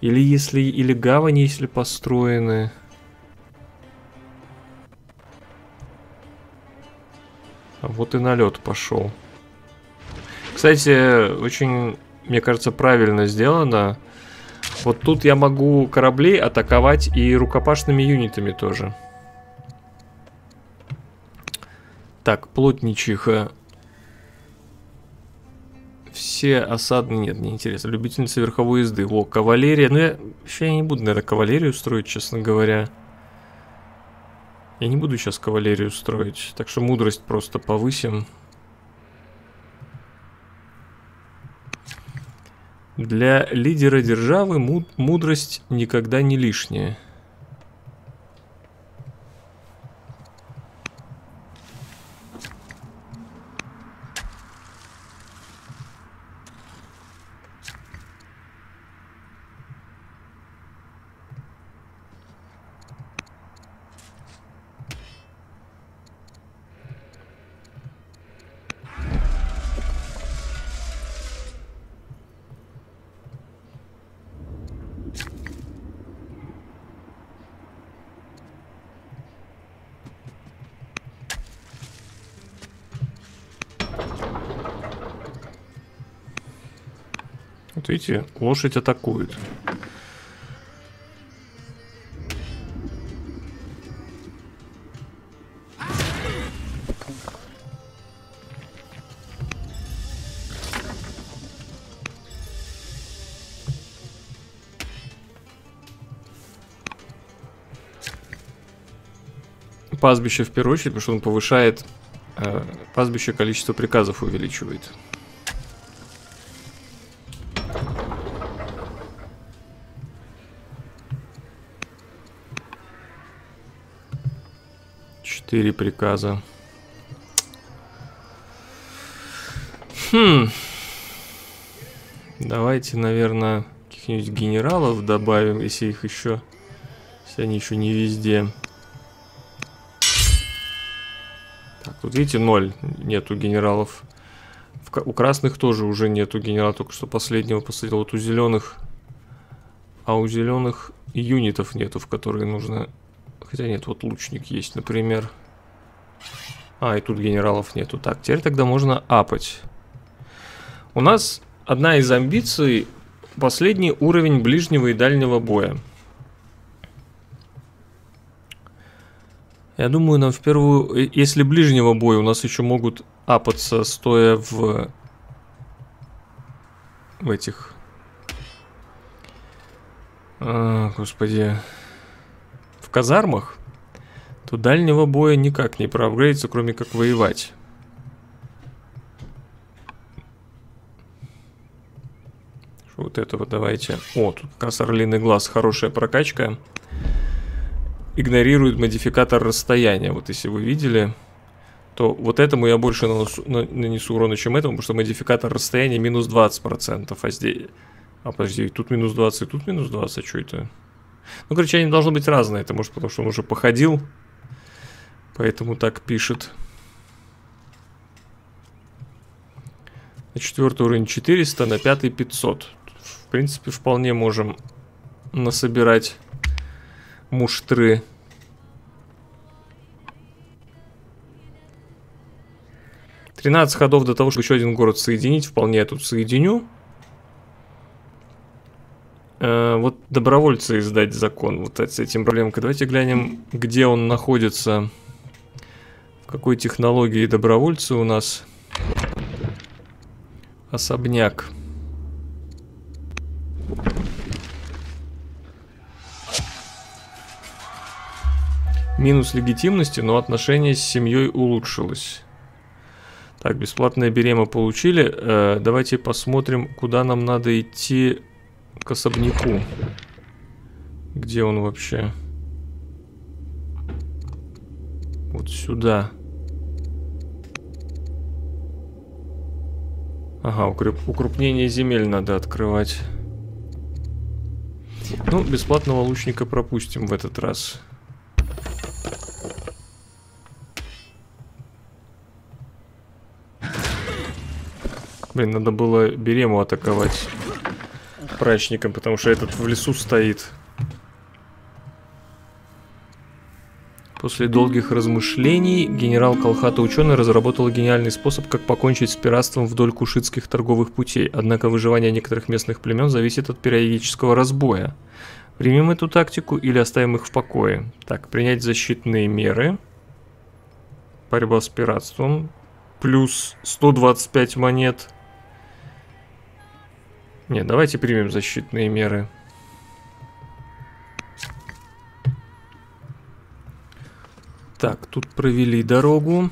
Или если, или гавани, если построены. А вот и налет пошел. Кстати, очень, мне кажется, правильно сделано. Вот тут я могу кораблей атаковать и рукопашными юнитами тоже. Так, плотничиха. Все осадные... Нет, не интересно. Любительница верховой езды. Во, кавалерия. Ну, я... Вообще я не буду, наверное, кавалерию строить, честно говоря. Я не буду сейчас кавалерию строить. Так что мудрость просто повысим. Для лидера державы мудрость никогда не лишняя. Видите, лошадь атакует. Пастбище в первую очередь, потому что он повышает э, пастбище количество приказов увеличивает. Четыре приказа. Хм. Давайте, наверное, каких-нибудь генералов добавим, если их еще... Если они еще не везде. Так, тут видите, ноль. Нету генералов. В, у красных тоже уже нету генерала, только что последнего посадил. Вот у зеленых... А у зеленых юнитов нету, в которые нужно... Хотя нет, вот лучник есть, например. А, и тут генералов нету. Так, теперь тогда можно апать. У нас одна из амбиций последний уровень ближнего и дальнего боя. Я думаю, нам в первую... Если ближнего боя у нас еще могут апаться, стоя в... В этих... А, господи... В казармах то дальнего боя никак не проапгрейдится, кроме как воевать. Вот этого давайте. О, тут как раз орлиный глаз, хорошая прокачка. Игнорирует модификатор расстояния. Вот если вы видели, то вот этому я больше нанесу, нанесу урона, чем этому, потому что модификатор расстояния минус 20%. А здесь... А подожди, тут минус 20, тут минус 20, а что это? Ну, короче, они должны быть разные. Это может потому, что он уже походил. Поэтому так пишет. На четвертый уровень 400, на пятый 500. В принципе, вполне можем насобирать муштры. Тринадцать ходов до того, чтобы еще один город соединить. Вполне я тут соединю. Э, вот добровольцы издать закон. Вот с этим проблемкой. Давайте глянем, где он находится какой технологии добровольцы у нас? Особняк. Минус легитимности, но отношение с семьей улучшилось. Так, бесплатное беремо получили. Э, давайте посмотрим, куда нам надо идти к особняку. Где он вообще? Вот сюда. Ага, укреп... укрупнение земель надо открывать. Ну, бесплатного лучника пропустим в этот раз. Блин, надо было Берему атаковать прачником, потому что этот в лесу стоит. После долгих размышлений генерал Колхата ученый разработал гениальный способ, как покончить с пиратством вдоль кушитских торговых путей. Однако выживание некоторых местных племен зависит от периодического разбоя. Примем эту тактику или оставим их в покое? Так, принять защитные меры. Борьба с пиратством. Плюс 125 монет. Не, давайте примем защитные меры. Так, тут провели дорогу.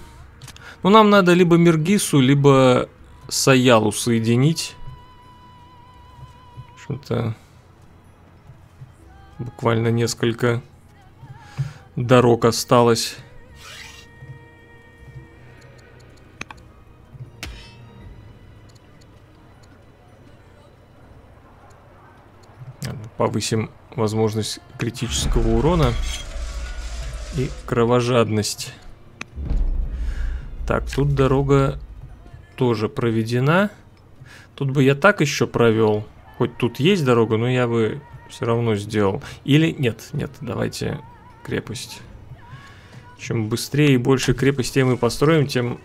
Ну, нам надо либо Миргису, либо Саялу соединить. Что-то буквально несколько дорог осталось. Повысим возможность критического урона и кровожадность. Так, тут дорога тоже проведена. Тут бы я так еще провел. Хоть тут есть дорога, но я бы все равно сделал. Или нет, нет, давайте крепость. Чем быстрее и больше крепостей мы построим, тем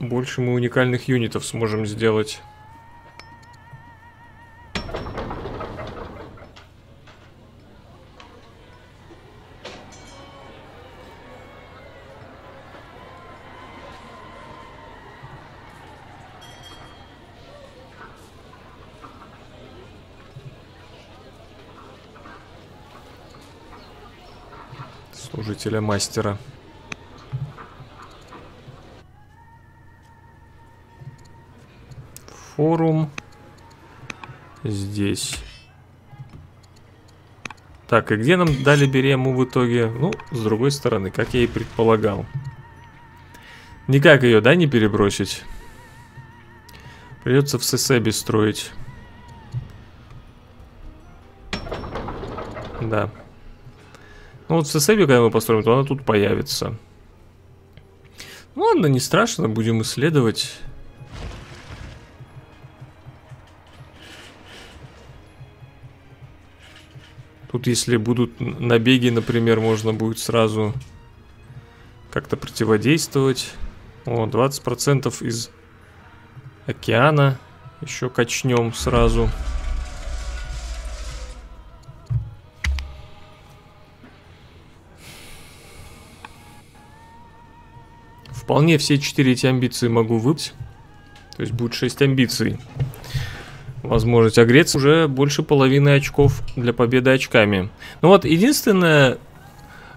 больше мы уникальных юнитов сможем сделать. Служителя мастера. Форум. Здесь. Так, и где нам дали берему в итоге? Ну, с другой стороны, как я и предполагал. Никак ее, да, не перебросить? Придется в ССЭБе строить. Да. Ну вот в ССБ, когда мы построим, то она тут появится. Ну ладно, не страшно, будем исследовать. Тут если будут набеги, например, можно будет сразу как-то противодействовать. О, 20% из океана еще качнем сразу. Сразу. Вполне все четыре эти амбиции могу выпить. То есть будет 6 амбиций. Возможность огреться уже больше половины очков для победы очками. Ну вот, единственное,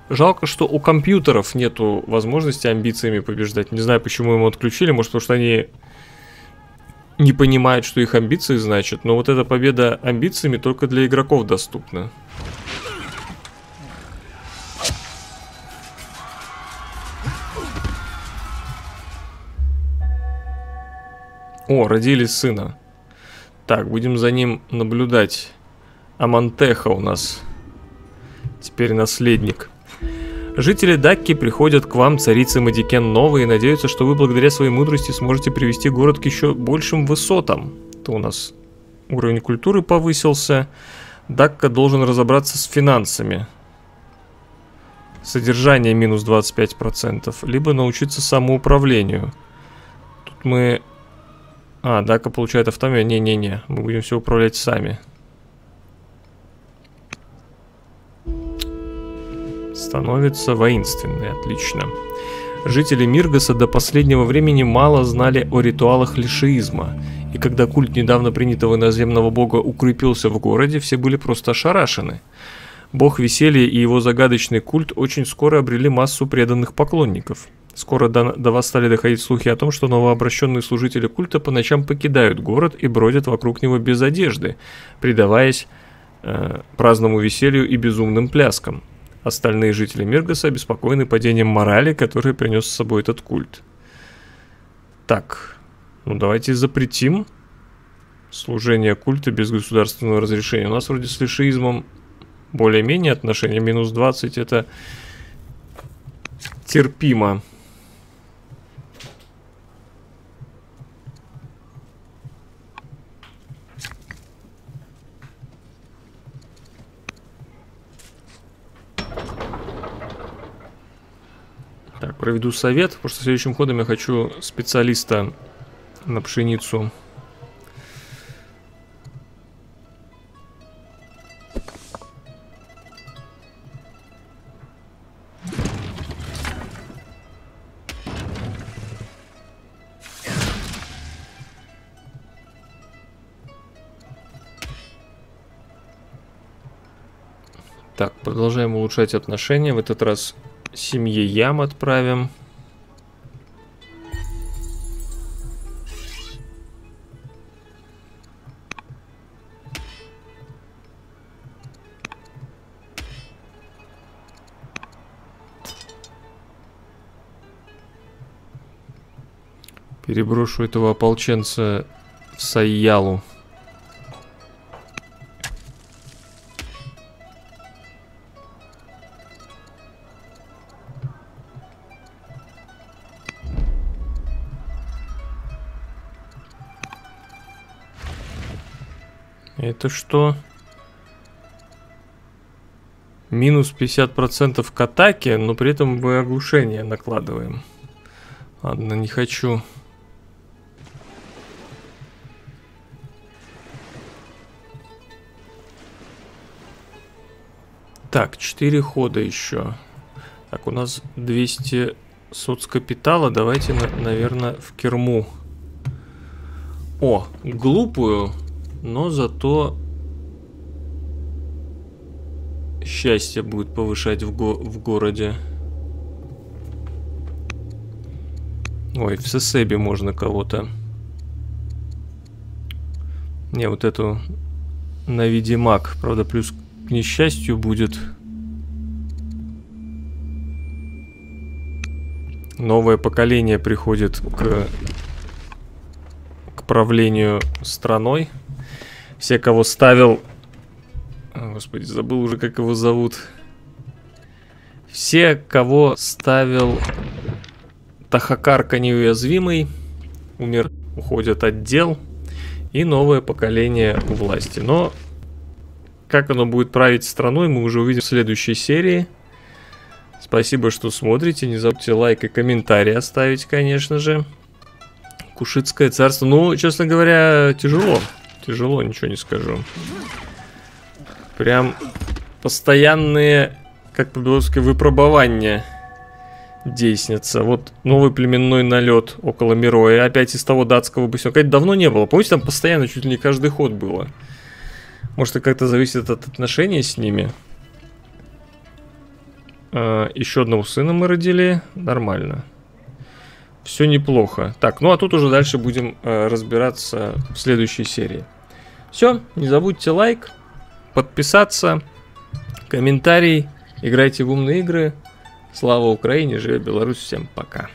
жалко, что у компьютеров нету возможности амбициями побеждать. Не знаю, почему ему отключили. Может, потому что они не понимают, что их амбиции значат. Но вот эта победа амбициями только для игроков доступна. О, родили сына. Так, будем за ним наблюдать. Амантеха у нас теперь наследник. Жители Дакки приходят к вам, царица Мадикен новые, и надеются, что вы благодаря своей мудрости сможете привести город к еще большим высотам. То у нас уровень культуры повысился. Дакка должен разобраться с финансами. Содержание минус 25%. Либо научиться самоуправлению. Тут мы а, Дака получает автомобиль. Не-не-не, мы будем все управлять сами. Становится воинственной, отлично. Жители Миргаса до последнего времени мало знали о ритуалах лишеизма, и когда культ недавно принятого наземного бога укрепился в городе, все были просто ошарашены. Бог веселья и его загадочный культ очень скоро обрели массу преданных поклонников – Скоро до, до вас стали доходить слухи о том, что новообращенные служители культа по ночам покидают город и бродят вокруг него без одежды, предаваясь э, праздному веселью и безумным пляскам. Остальные жители Миргаса обеспокоены падением морали, которое принес с собой этот культ. Так, ну давайте запретим Служение культа без государственного разрешения. У нас вроде с лишиизмом более-менее отношения. Минус 20 это терпимо. Проведу совет, потому что следующим ходом я хочу специалиста на пшеницу. Так, продолжаем улучшать отношения. В этот раз семье ям отправим. Переброшу этого ополченца в Сайялу. Это что? Минус 50% к атаке, но при этом мы оглушение накладываем. Ладно, не хочу. Так, 4 хода еще. Так, у нас 200 соцкапитала. Давайте, наверное, в керму. О, глупую но зато счастье будет повышать в, го в городе. Ой, в Сесебе можно кого-то. Не, вот эту на виде маг. Правда, плюс к несчастью будет. Новое поколение приходит к, к правлению страной. Все, кого ставил... О, господи, забыл уже, как его зовут. Все, кого ставил Тахакарка неуязвимый, умер, уходят от дел, и новое поколение власти. Но как оно будет править страной, мы уже увидим в следующей серии. Спасибо, что смотрите. Не забудьте лайк и комментарий оставить, конечно же. Кушитское царство. Ну, честно говоря, тяжело. Тяжело, ничего не скажу. Прям постоянные, как по-белорусски, выпробования дейснятся. Вот новый племенной налет около Мироя. Опять из того датского бысенка. Это давно не было. Помните, там постоянно чуть ли не каждый ход было. Может, это как-то зависит от отношений с ними. А, еще одного сына мы родили. Нормально. Все неплохо. Так, ну а тут уже дальше будем э, разбираться в следующей серии. Все, не забудьте лайк, подписаться, комментарий, играйте в умные игры. Слава Украине, живет Беларусь, всем пока.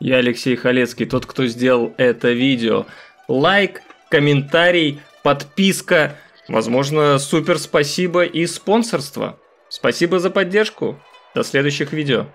Я Алексей Халецкий, тот, кто сделал это видео. Лайк, комментарий, подписка, возможно, супер спасибо и спонсорство. Спасибо за поддержку. До следующих видео.